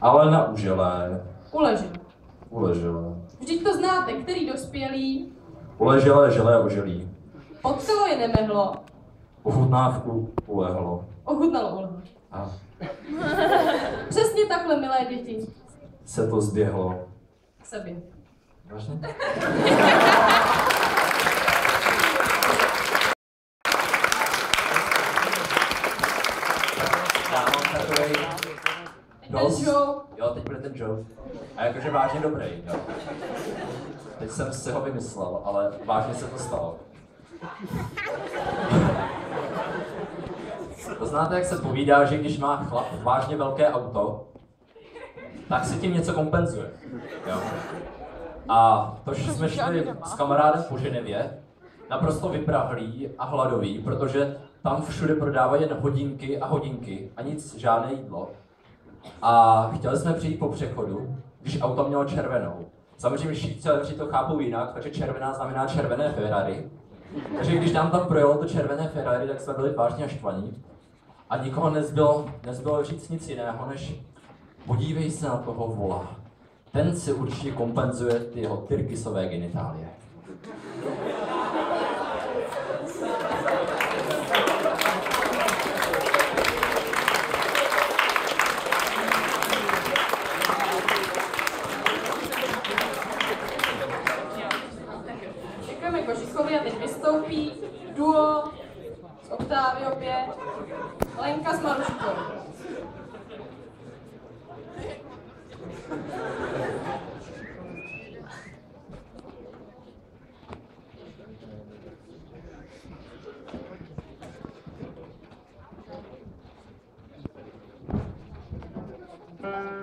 Ale na uželé, Uležel. uleželé. Vždyť to znáte, který dospělý, Uleželé, želé, oželí. potkalo je nemehlo, Ochutnávku ulehlo. ochutnalo ulehlo. A Přesně takhle, milé děti, se to zběhlo. k sobě. Vážně? Já mám takovej Dost... ten joke. Jo, teď bude ten joke. A jakože vážně dobrý, jo. Teď jsem si ho vymyslel, ale vážně se to stalo. To znáte, jak se povídá, že když má chlap vážně velké auto, tak si tím něco kompenzuje. Jo. A to, že jsme šli s kamarádem po Ženevě, naprosto vyprahlí a hladový, protože tam všude prodávají jen hodinky a hodinky a nic, žádné jídlo. A chtěli jsme přijít po přechodu, když auto mělo červenou. Samozřejmě všichni to chápou jinak, takže červená znamená červené Ferrari. Takže když nám tam projelo to červené Ferrari, tak jsme byli vážně naštvaní. A nikoho nezbylo, nezbylo říct nic jiného, než podívej se na toho vola. Ten si určitě kompenzuje ty jeho tyrkysové genitálie. Kožikovi a teď vystoupí duo z Octavy opět. Lenka s Maruškou. Thank